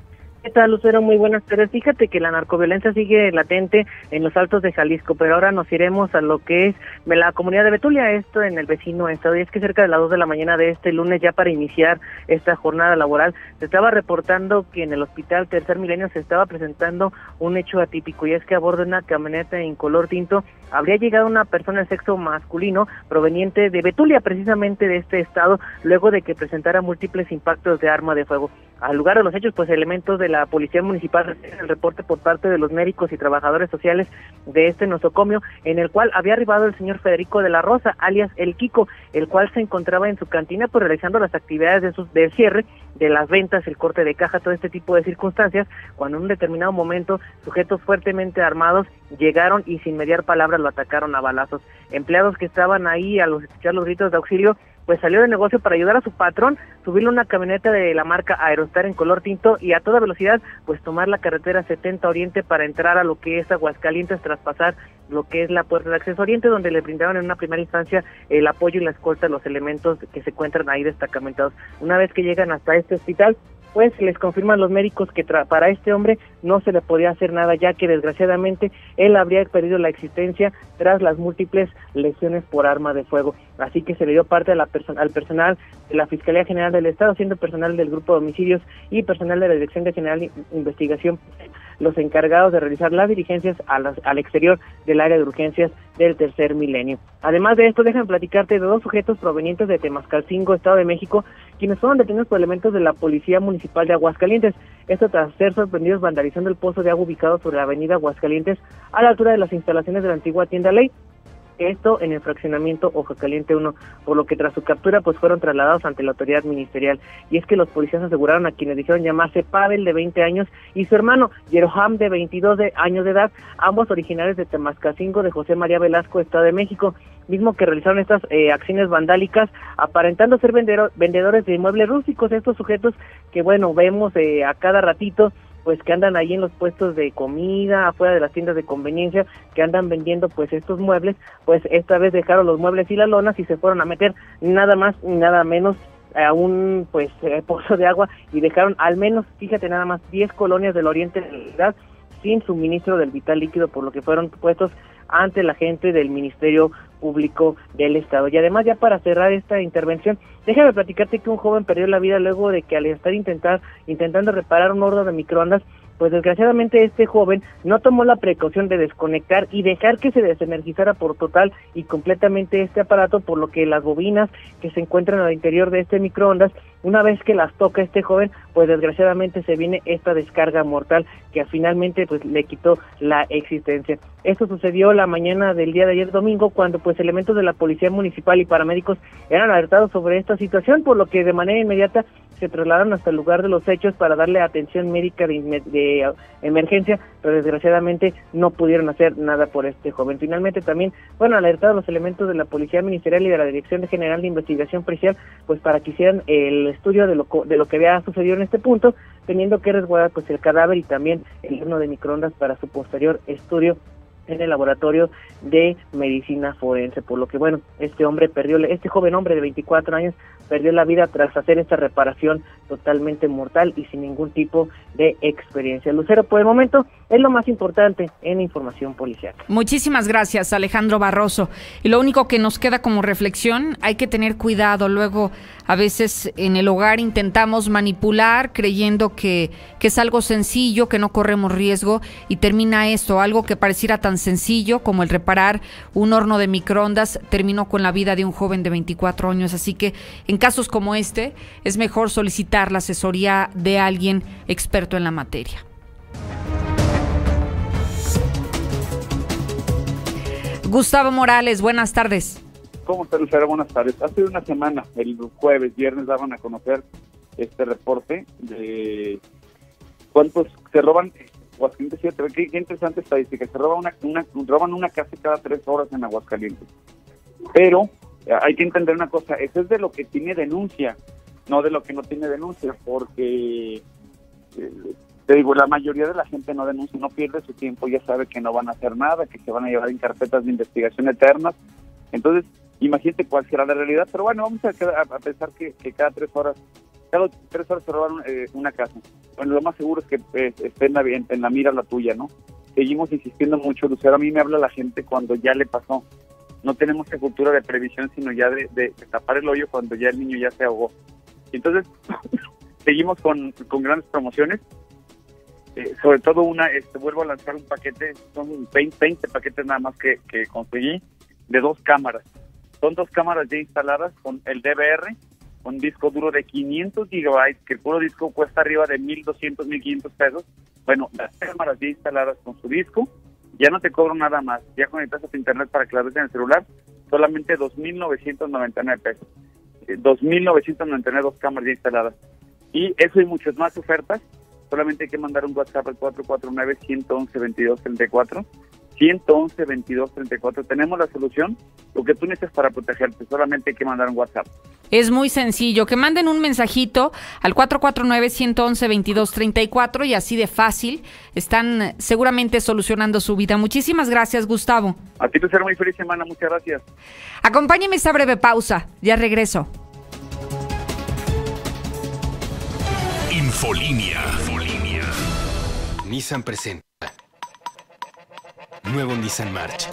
¿Qué tal, Lucero? Muy buenas tardes. Fíjate que la narcoviolencia sigue latente en los altos de Jalisco, pero ahora nos iremos a lo que es la comunidad de Betulia, esto en el vecino estado. Y es que cerca de las 2 de la mañana de este lunes, ya para iniciar esta jornada laboral, se estaba reportando que en el hospital Tercer Milenio se estaba presentando un hecho atípico, y es que a bordo de una camioneta en color tinto habría llegado una persona de sexo masculino proveniente de Betulia, precisamente de este estado, luego de que presentara múltiples impactos de arma de fuego. Al lugar de los hechos, pues elementos de la Policía Municipal reciben el reporte por parte de los médicos y trabajadores sociales de este nosocomio, en el cual había arribado el señor Federico de la Rosa, alias El Kiko, el cual se encontraba en su cantina pues realizando las actividades de sus, del cierre de las ventas, el corte de caja, todo este tipo de circunstancias, cuando en un determinado momento sujetos fuertemente armados llegaron y sin mediar palabras lo atacaron a balazos. Empleados que estaban ahí a los escuchar los gritos de auxilio pues salió de negocio para ayudar a su patrón, subirle una camioneta de la marca Aerostar en color tinto y a toda velocidad pues tomar la carretera 70 Oriente para entrar a lo que es Aguascalientes, traspasar lo que es la puerta de acceso Oriente, donde le brindaron en una primera instancia el apoyo y la escolta a los elementos que se encuentran ahí destacamentados. Una vez que llegan hasta este hospital, pues les confirman los médicos que para este hombre no se le podía hacer nada, ya que desgraciadamente él habría perdido la existencia tras las múltiples lesiones por arma de fuego. Así que se le dio parte a la al personal de la Fiscalía General del Estado, siendo personal del Grupo de Homicidios y personal de la Dirección de General de Investigación los encargados de realizar las diligencias al exterior del área de urgencias del tercer milenio. Además de esto, déjame platicarte de dos sujetos provenientes de Temascalcingo, Estado de México, quienes fueron detenidos por elementos de la Policía Municipal de Aguascalientes. Esto tras ser sorprendidos vandalizando el pozo de agua ubicado sobre la avenida Aguascalientes a la altura de las instalaciones de la antigua tienda Ley. Esto en el fraccionamiento Ojo Caliente 1, por lo que tras su captura pues fueron trasladados ante la autoridad ministerial. Y es que los policías aseguraron a quienes dijeron llamarse Pavel de 20 años y su hermano Jeroham de 22 años de edad, ambos originarios de Temascacingo de José María Velasco, Estado de México, mismo que realizaron estas eh, acciones vandálicas aparentando ser vendedores de inmuebles rústicos, estos sujetos que bueno, vemos eh, a cada ratito pues que andan ahí en los puestos de comida, afuera de las tiendas de conveniencia, que andan vendiendo pues estos muebles, pues esta vez dejaron los muebles y las lonas y se fueron a meter nada más y nada menos a un pues eh, pozo de agua y dejaron al menos, fíjate nada más, 10 colonias del oriente de la ciudad sin suministro del vital líquido, por lo que fueron puestos ante la gente del Ministerio Público del Estado. Y además, ya para cerrar esta intervención, déjame platicarte que un joven perdió la vida luego de que al estar intentar, intentando reparar un horno de microondas, pues desgraciadamente este joven no tomó la precaución de desconectar y dejar que se desenergizara por total y completamente este aparato, por lo que las bobinas que se encuentran al interior de este microondas, una vez que las toca este joven, pues desgraciadamente se viene esta descarga mortal que finalmente pues le quitó la existencia. Esto sucedió la mañana del día de ayer domingo cuando pues elementos de la policía municipal y paramédicos eran alertados sobre esta situación, por lo que de manera inmediata se trasladaron hasta el lugar de los hechos para darle atención médica de, emergencia, pero desgraciadamente no pudieron hacer nada por este joven. Finalmente también fueron alertados los elementos de la Policía Ministerial y de la Dirección General de Investigación Policial, pues para que hicieran el estudio de lo, de lo que había sucedido en este punto, teniendo que resguardar pues el cadáver y también el horno de microondas para su posterior estudio en el laboratorio de medicina forense, por lo que bueno, este hombre perdió, este joven hombre de 24 años perdió la vida tras hacer esta reparación totalmente mortal y sin ningún tipo de experiencia. Lucero, por el momento, es lo más importante en información policial. Muchísimas gracias, Alejandro Barroso. Y lo único que nos queda como reflexión, hay que tener cuidado. Luego, a veces en el hogar intentamos manipular creyendo que, que es algo sencillo, que no corremos riesgo y termina esto, algo que pareciera tan sencillo como el reparar un horno de microondas, terminó con la vida de un joven de 24 años. Así que en casos como este, es mejor solicitar la asesoría de alguien experto en la materia. Gustavo Morales, buenas tardes. ¿Cómo está Lucero? Buenas tardes. Hace una semana, el jueves, viernes, daban a conocer este reporte de cuántos se roban, Aguascalientes, qué, qué interesante estadística, se roban una, roban una casa cada tres horas en Aguascalientes. Pero hay que entender una cosa, eso es de lo que tiene denuncia, no de lo que no tiene denuncia, porque eh, te digo, la mayoría de la gente no denuncia, no pierde su tiempo, ya sabe que no van a hacer nada, que se van a llevar en carpetas de investigación eternas. Entonces, imagínate cuál será la realidad. Pero bueno, vamos a, a pensar que, cada tres horas, cada tres horas se roban eh, una casa. Bueno, lo más seguro es que eh, esté en la, en la mira la tuya, ¿no? Seguimos insistiendo mucho, Lucero. A mí me habla la gente cuando ya le pasó. No tenemos esa cultura de previsión, sino ya de, tapar el hoyo cuando ya el niño ya se ahogó. Entonces, seguimos con, con grandes promociones eh, sobre todo una, este, vuelvo a lanzar un paquete, son 20, paquetes nada más que, conseguí, de dos cámaras. Son dos cámaras ya instaladas con el DVR, un disco duro de 500 gigabytes, que el puro disco cuesta arriba de 1.200, 1.500 pesos. Bueno, las cámaras ya instaladas con su disco, ya no te cobro nada más. Ya conectas a tu internet para que la veas en el celular, solamente 2.999 pesos. 2.999 eh, dos cámaras ya instaladas. Y eso y muchas más ofertas solamente hay que mandar un WhatsApp al 449-111-2234. 111-2234. Tenemos la solución. Lo que tú necesitas para protegerte, solamente hay que mandar un WhatsApp. Es muy sencillo. Que manden un mensajito al 449-111-2234 y así de fácil están seguramente solucionando su vida. Muchísimas gracias, Gustavo. A ti te será muy feliz semana. Muchas gracias. Acompáñeme esta breve pausa. Ya regreso. Infolinia. Nissan presenta. Nuevo Nissan March.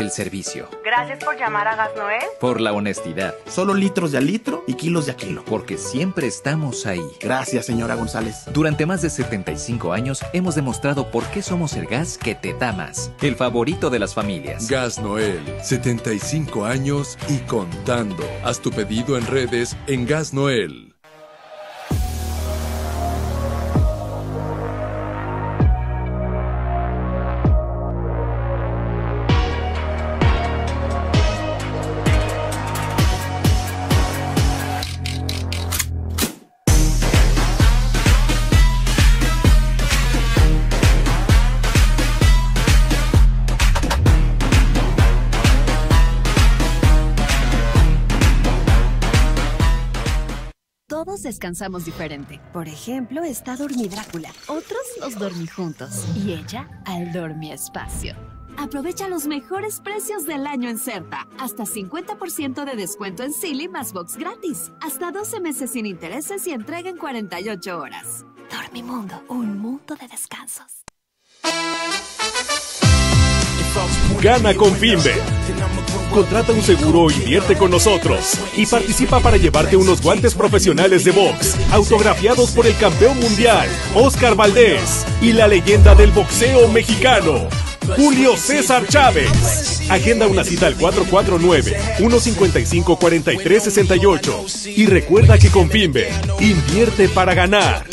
El servicio. Gracias por llamar a Gas Noel. Por la honestidad. Solo litros de a litro y kilos de a kilo. Porque siempre estamos ahí. Gracias, señora González. Durante más de 75 años hemos demostrado por qué somos el gas que te da más. El favorito de las familias. Gas Noel, 75 años y contando. Haz tu pedido en redes en Gas Noel. Descansamos diferente. Por ejemplo, está Dormi Drácula. Otros los dormí juntos. Y ella al dormi espacio. Aprovecha los mejores precios del año en Certa. Hasta 50% de descuento en Silly más box gratis. Hasta 12 meses sin intereses y entrega en 48 horas. Dormimundo, un mundo de descansos. Gana con Finbe. Contrata un seguro o invierte con nosotros y participa para llevarte unos guantes profesionales de box, autografiados por el campeón mundial, Oscar Valdés, y la leyenda del boxeo mexicano, Julio César Chávez. Agenda una cita al 449-155-4368. Y recuerda que con Finbe, invierte para ganar.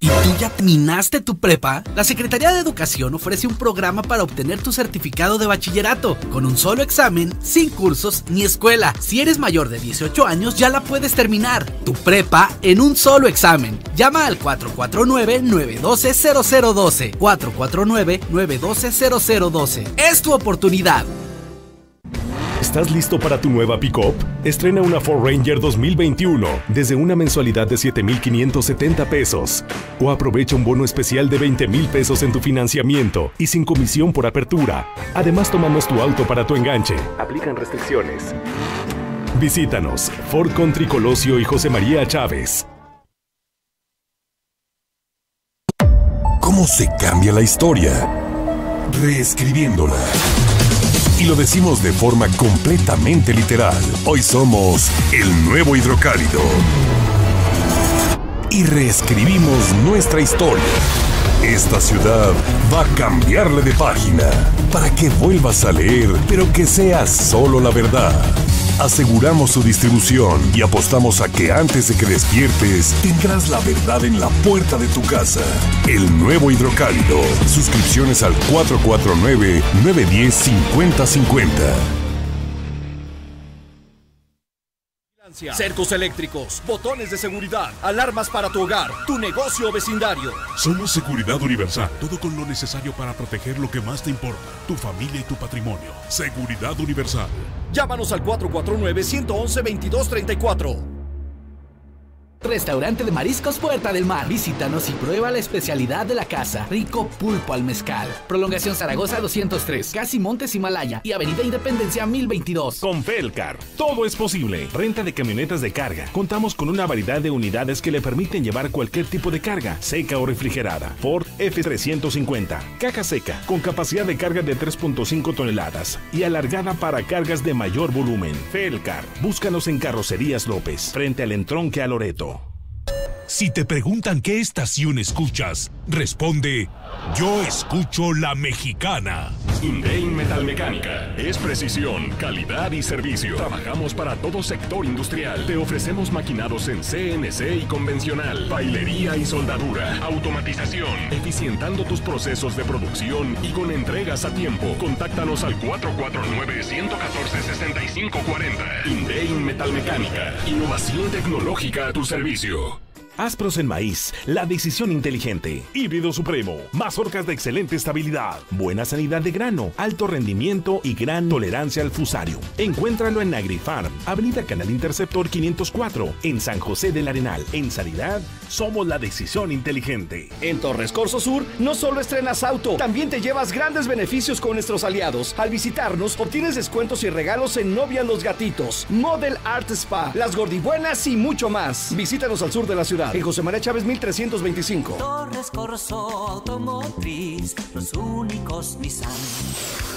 ¿Y tú ya terminaste tu prepa? La Secretaría de Educación ofrece un programa para obtener tu certificado de bachillerato, con un solo examen, sin cursos ni escuela. Si eres mayor de 18 años, ya la puedes terminar. Tu prepa en un solo examen. Llama al 449-912-0012. 449-912-0012. Es tu oportunidad. ¿Estás listo para tu nueva pickup? Estrena una Ford Ranger 2021 desde una mensualidad de 7,570 pesos. O aprovecha un bono especial de 20 mil pesos en tu financiamiento y sin comisión por apertura. Además, tomamos tu auto para tu enganche. Aplican restricciones. Visítanos, Ford Country Colosio y José María Chávez. ¿Cómo se cambia la historia? Reescribiéndola y lo decimos de forma completamente literal. Hoy somos el nuevo hidrocálido. Y reescribimos nuestra historia. Esta ciudad va a cambiarle de página para que vuelvas a leer, pero que sea solo la verdad aseguramos su distribución y apostamos a que antes de que despiertes tendrás la verdad en la puerta de tu casa. El nuevo hidrocálido. Suscripciones al 449-910-5050. Cercos eléctricos, botones de seguridad, alarmas para tu hogar, tu negocio o vecindario. Somos Seguridad Universal, todo con lo necesario para proteger lo que más te importa, tu familia y tu patrimonio. Seguridad Universal. Llámanos al 449-111-2234. Restaurante de Mariscos Puerta del Mar. Visítanos y prueba la especialidad de la casa. Rico pulpo al mezcal. Prolongación Zaragoza 203. Casi Montes Himalaya y Avenida Independencia 1022. Con Felcar, todo es posible. Renta de camionetas de carga. Contamos con una variedad de unidades que le permiten llevar cualquier tipo de carga, seca o refrigerada. Ford F350. Caja seca, con capacidad de carga de 3.5 toneladas y alargada para cargas de mayor volumen. Felcar. Búscanos en Carrocerías López, frente al entronque a Loreto. Si te preguntan qué estación escuchas, responde, yo escucho la mexicana. Indein Metalmecánica. Es precisión, calidad y servicio. Trabajamos para todo sector industrial. Te ofrecemos maquinados en CNC y convencional, bailería y soldadura, automatización, eficientando tus procesos de producción y con entregas a tiempo. Contáctanos al 449-114-6540. Indein Metalmecánica. Innovación tecnológica a tu servicio. Aspros en maíz, la decisión inteligente. Híbrido supremo, mazorcas de excelente estabilidad, buena sanidad de grano, alto rendimiento y gran tolerancia al fusario. Encuéntralo en AgriFarm, Avenida Canal Interceptor 504, en San José del Arenal. En sanidad, somos la decisión inteligente. En Torres Corso Sur, no solo estrenas auto, también te llevas grandes beneficios con nuestros aliados. Al visitarnos, obtienes descuentos y regalos en Novia Los Gatitos, Model Art Spa, Las Gordibuenas y mucho más. Visítanos al sur de la ciudad en José María Chávez 1325. Torres Corso Automotriz, los únicos Nissan.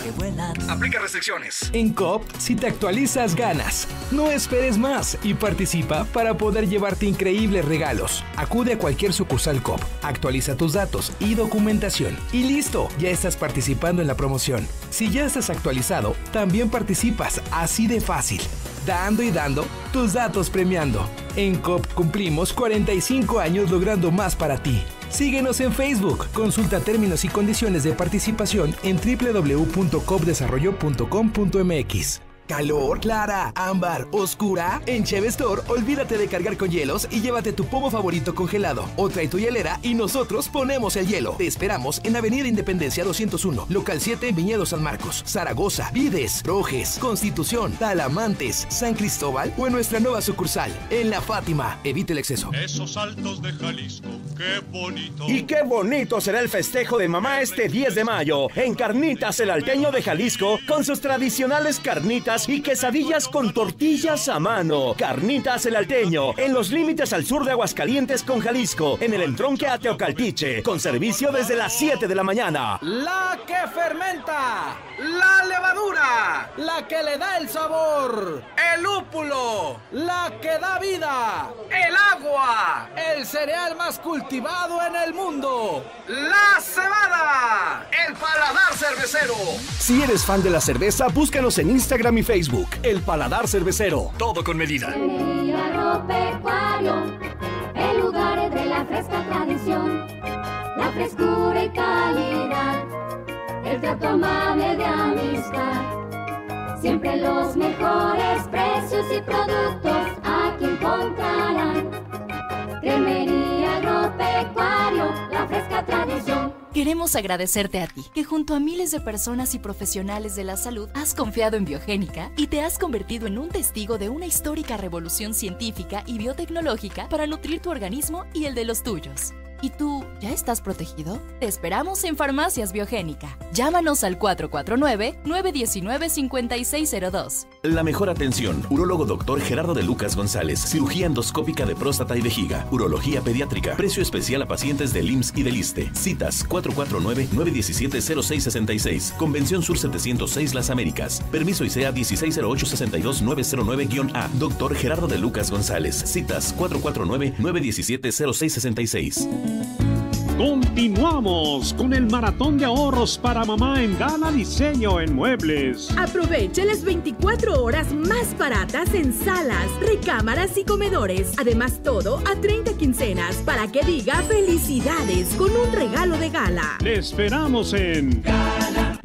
que vuelan. Aplica restricciones. En COP, si te actualizas, ganas. No esperes más y participa para poder llevarte increíbles regalos. Acude a cualquier sucursal COP, actualiza tus datos y documentación. Y listo, ya estás participando en la promoción. Si ya estás actualizado, también participas así de fácil. Dando y dando, tus datos premiando. En COP cumplimos 45 años logrando más para ti. Síguenos en Facebook. Consulta términos y condiciones de participación en www.copdesarrollo.com.mx. ¿Calor? ¿Clara? ¿Ámbar? ¿Oscura? En Cheve Store, olvídate de cargar con hielos y llévate tu pomo favorito congelado. O trae tu hielera y nosotros ponemos el hielo. Te esperamos en Avenida Independencia 201, Local 7, Viñedo San Marcos, Zaragoza, Vides, Rojes, Constitución, Talamantes, San Cristóbal o en nuestra nueva sucursal, en La Fátima. Evite el exceso. Esos altos de Jalisco, qué bonito. Y qué bonito será el festejo de mamá este 10 de mayo en Carnitas el Alteño de Jalisco con sus tradicionales carnitas y quesadillas con tortillas a mano. Carnitas el Alteño, en los límites al sur de Aguascalientes con Jalisco, en el entronque a Teocaltiche, con servicio desde las 7 de la mañana. La que fermenta, la levadura, la que le da el sabor, el lúpulo, la que da vida, el agua, el cereal más cultivado en el mundo, la cebada, el paladar cervecero. Si eres fan de la cerveza, búscanos en Instagram y Facebook, El Paladar Cervecero. Todo con medida. El lugar de la fresca tradición, la frescura y calidad, el trato amable de amistad. Siempre los mejores precios y productos aquí encontrarán. Cremería fresca tradición. Queremos agradecerte a ti, que junto a miles de personas y profesionales de la salud has confiado en Biogénica y te has convertido en un testigo de una histórica revolución científica y biotecnológica para nutrir tu organismo y el de los tuyos. ¿Y tú ya estás protegido? Te esperamos en Farmacias Biogénica. Llámanos al 449-919-5602. La mejor atención. Urólogo doctor Gerardo de Lucas González. Cirugía endoscópica de próstata y vejiga. Urología pediátrica. Precio especial a pacientes del IMSS y del ISTE. Citas 449-917-0666. Convención Sur 706 Las Américas. Permiso ICEA 160862909-A. Doctor Gerardo de Lucas González. Citas 449-917-0666. Continuamos con el maratón de ahorros para mamá en Gana Diseño en Muebles. Aproveche las 24 horas más baratas en salas, recámaras y comedores. Además, todo a 30 quincenas para que diga felicidades con un regalo de gala. Le esperamos en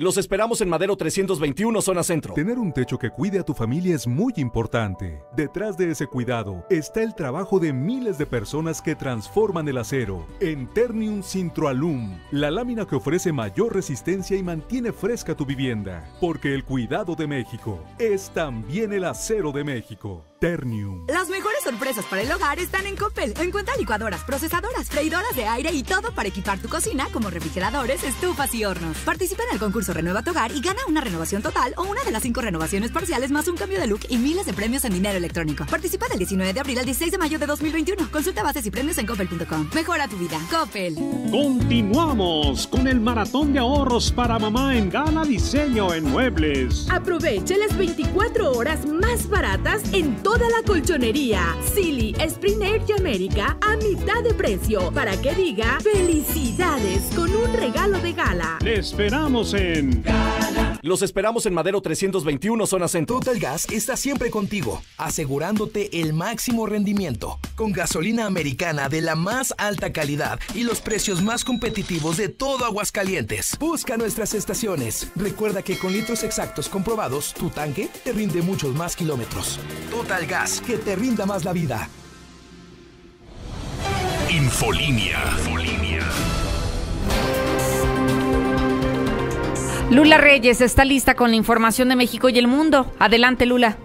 Los esperamos en Madero 321, zona centro. Tener un techo que cuide a tu familia es muy importante. Detrás de ese cuidado está el trabajo de miles de personas que transforman el acero en Ternium Sintroalum, la lámina que ofrece mayor resistencia y mantiene fresca tu vivienda. Porque el cuidado de México es también el acero de México. Ternium. Las mejores sorpresas para el hogar están en Coppel. Encuentra licuadoras, procesadoras, freidoras de aire y todo para equipar tu cocina como refrigeradores, estufas y hornos. Participa en el concurso Renueva tu hogar y gana una renovación total o una de las cinco renovaciones parciales más un cambio de look y miles de premios en dinero electrónico. Participa del 19 de abril al 16 de mayo de 2021. Consulta bases y premios en coppel.com. Mejora tu vida. Coppel. Continuamos con el maratón de ahorros para mamá en Gana Diseño en Muebles. Aproveche las 24 horas más baratas en toda la colchonería. Silly, Spring Air y América a mitad de precio para que diga felicidades con un regalo de gala. Le esperamos en Los esperamos en Madero 321, zona centro. Total Gas está siempre contigo, asegurándote el máximo rendimiento, con gasolina americana de la más alta calidad y los precios más competitivos de todo Aguascalientes. Busca nuestras estaciones. Recuerda que con litros exactos comprobados, tu tanque te rinde muchos más kilómetros. Total Gas, que te rinda más la vida. Infolínea. Infolínea. Lula Reyes está lista con la información de México y el mundo. Adelante, Lula.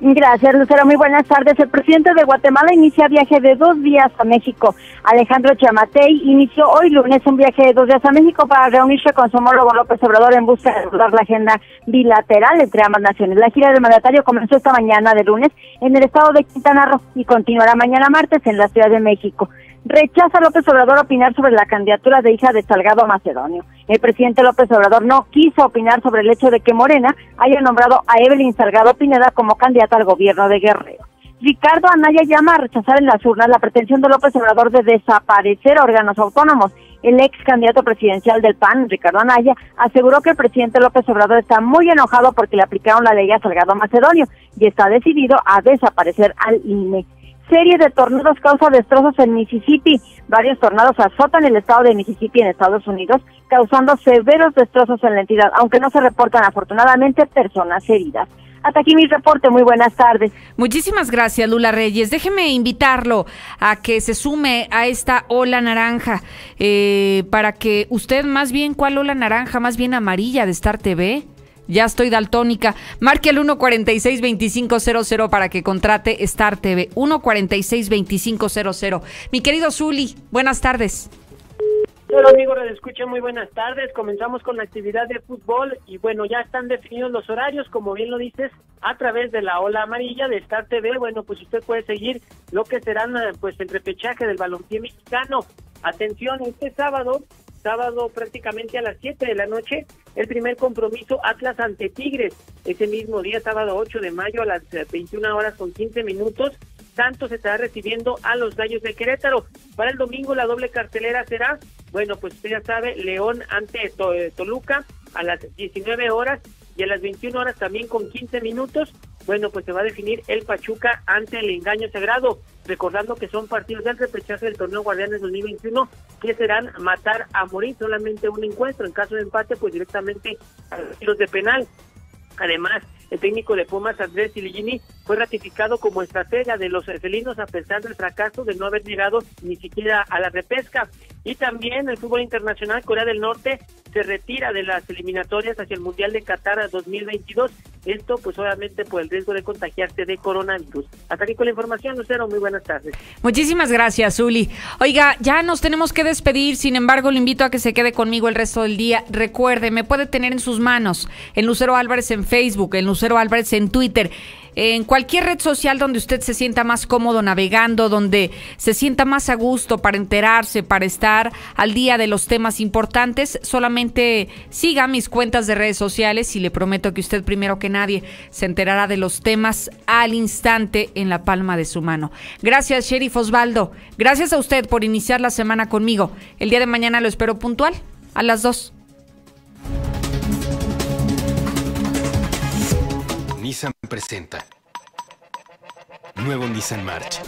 Gracias, Lucero. Muy buenas tardes. El presidente de Guatemala inicia viaje de dos días a México. Alejandro Chamatei inició hoy lunes un viaje de dos días a México para reunirse con su homólogo López Obrador en busca de abordar la agenda bilateral entre ambas naciones. La gira del mandatario comenzó esta mañana de lunes en el estado de Quintana Roo y continuará mañana martes en la Ciudad de México. Rechaza López Obrador opinar sobre la candidatura de hija de Salgado Macedonio. El presidente López Obrador no quiso opinar sobre el hecho de que Morena haya nombrado a Evelyn Salgado Pineda como candidata al gobierno de Guerrero. Ricardo Anaya llama a rechazar en las urnas la pretensión de López Obrador de desaparecer órganos autónomos. El ex candidato presidencial del PAN, Ricardo Anaya, aseguró que el presidente López Obrador está muy enojado porque le aplicaron la ley a Salgado Macedonio y está decidido a desaparecer al INE serie de tornados causa destrozos en Mississippi. Varios tornados azotan el estado de Mississippi en Estados Unidos, causando severos destrozos en la entidad, aunque no se reportan afortunadamente personas heridas. Hasta aquí mi reporte. Muy buenas tardes. Muchísimas gracias, Lula Reyes. Déjeme invitarlo a que se sume a esta ola naranja eh, para que usted, más bien, ¿cuál ola naranja? Más bien amarilla de Star TV. Ya estoy daltónica. Marque el 146-2500 para que contrate Star TV. 146-2500. Mi querido Zuli, buenas tardes. Hola amigos de escucha, muy buenas tardes. Comenzamos con la actividad de fútbol y bueno, ya están definidos los horarios, como bien lo dices, a través de la ola amarilla de Star TV. Bueno, pues usted puede seguir lo que serán pues el repechaje del balompié mexicano. Atención, este sábado sábado prácticamente a las 7 de la noche, el primer compromiso Atlas ante Tigres. Ese mismo día, sábado 8 de mayo a las 21 horas con 15 minutos, Santos estará recibiendo a los Gallos de Querétaro. Para el domingo la doble cartelera será, bueno, pues usted ya sabe, León ante eh, Toluca a las 19 horas y a las 21 horas también con 15 minutos, bueno, pues se va a definir el Pachuca ante el engaño sagrado recordando que son partidos del repechaje del torneo Guardianes 2021 que serán matar a morir solamente un encuentro, en caso de empate pues directamente a los de penal. Además, el técnico de Pumas, Andrés Siligini, fue ratificado como estratega de los felinos a pesar del fracaso de no haber llegado ni siquiera a la repesca. Y también el fútbol internacional, Corea del Norte se retira de las eliminatorias hacia el Mundial de Qatar 2022. Esto, pues obviamente, por el riesgo de contagiarse de coronavirus. Hasta aquí con la información, Lucero. Muy buenas tardes. Muchísimas gracias, Zuli. Oiga, ya nos tenemos que despedir. Sin embargo, le invito a que se quede conmigo el resto del día. Recuerde, me puede tener en sus manos en Lucero Álvarez en Facebook, en Lucero Álvarez en Twitter en cualquier red social donde usted se sienta más cómodo navegando, donde se sienta más a gusto para enterarse, para estar al día de los temas importantes, solamente siga mis cuentas de redes sociales y le prometo que usted primero que nadie se enterará de los temas al instante en la palma de su mano. Gracias, Sheriff Osvaldo. Gracias a usted por iniciar la semana conmigo. El día de mañana lo espero puntual a las 2. Nissan presenta Nuevo Nissan March.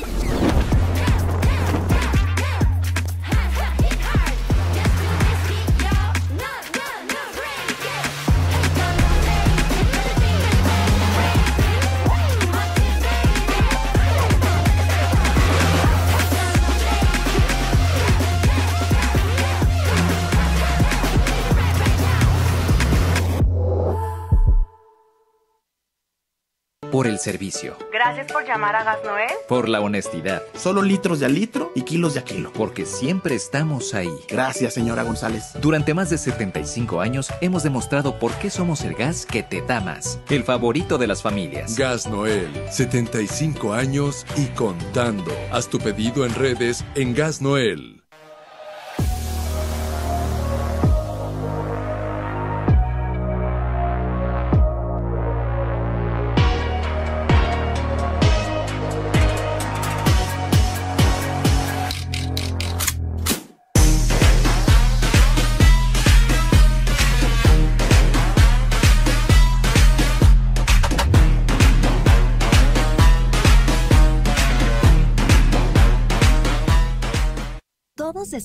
Por el servicio. Gracias por llamar a Gas Noel. Por la honestidad. Solo litros de a litro y kilos de a kilo. Porque siempre estamos ahí. Gracias, señora González. Durante más de 75 años hemos demostrado por qué somos el gas que te da más. El favorito de las familias. Gas Noel, 75 años y contando. Haz tu pedido en redes en Gas Noel.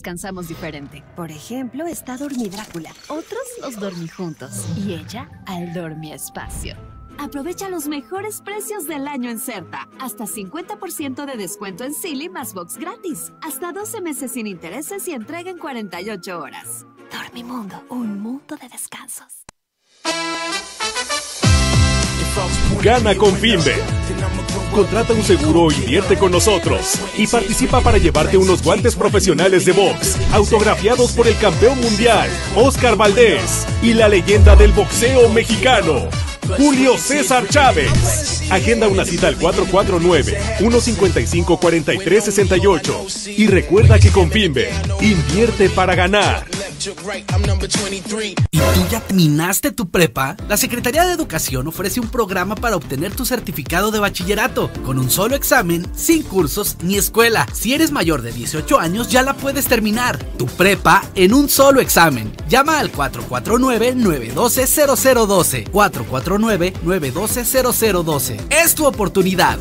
Descansamos diferente. Por ejemplo, está Dormidrácula, otros los dormí juntos y ella al espacio. Aprovecha los mejores precios del año en Certa. Hasta 50% de descuento en Silly más box gratis. Hasta 12 meses sin intereses y entrega en 48 horas. Dormimundo, un mundo de descansos. Gana con Finbe. Contrata un seguro o invierte con nosotros y participa para llevarte unos guantes profesionales de box, autografiados por el campeón mundial, Oscar Valdés, y la leyenda del boxeo mexicano, Julio César Chávez. Agenda una cita al 449-155-4368. Y recuerda que con Finver, invierte para ganar. ¿Y tú ya terminaste tu prepa? La Secretaría de Educación ofrece un programa para obtener tu certificado de bachillerato, con un solo examen, sin cursos ni escuela. Si eres mayor de 18 años, ya la puedes terminar. Tu prepa en un solo examen. Llama al 449-912-0012. 449-912-0012. Es tu oportunidad.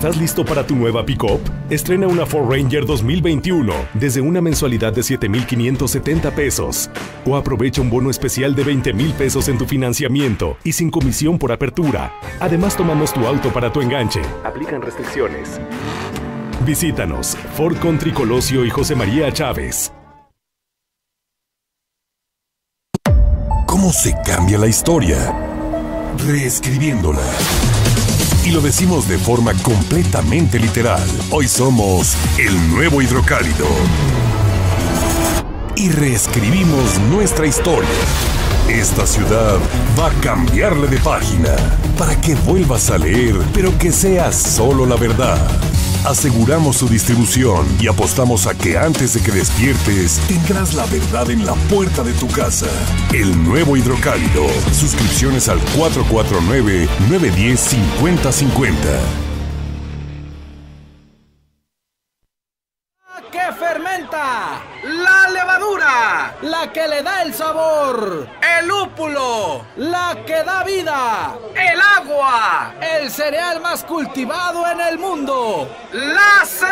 ¿Estás listo para tu nueva pick-up? Estrena una Ford Ranger 2021 desde una mensualidad de 7,570 pesos. O aprovecha un bono especial de 20 mil pesos en tu financiamiento y sin comisión por apertura. Además, tomamos tu auto para tu enganche. Aplican restricciones. Visítanos, Ford Country Colosio y José María Chávez. ¿Cómo se cambia la historia? Reescribiéndola. Y lo decimos de forma completamente literal. Hoy somos el nuevo hidrocálido. Y reescribimos nuestra historia. Esta ciudad va a cambiarle de página para que vuelvas a leer, pero que sea solo la verdad. Aseguramos su distribución y apostamos a que antes de que despiertes tendrás la verdad en la puerta de tu casa. El nuevo hidrocálido. Suscripciones al 449 910 5050. La que le da el sabor, el lúpulo, la que da vida, el agua, el cereal más cultivado en el mundo, la cebada.